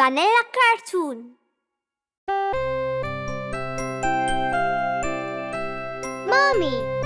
Vanilla Cartoon. Mommy,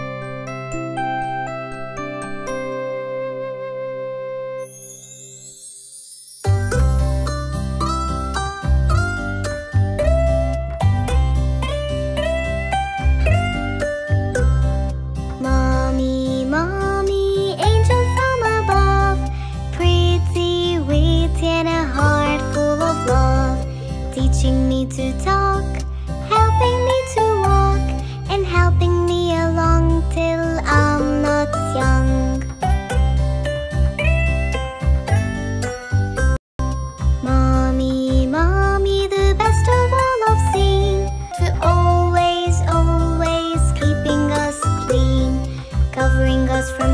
teaching me to talk, helping me to walk, and helping me along till I'm not young. Mommy, mommy, the best of all I've seen, to always, always keeping us clean, covering us from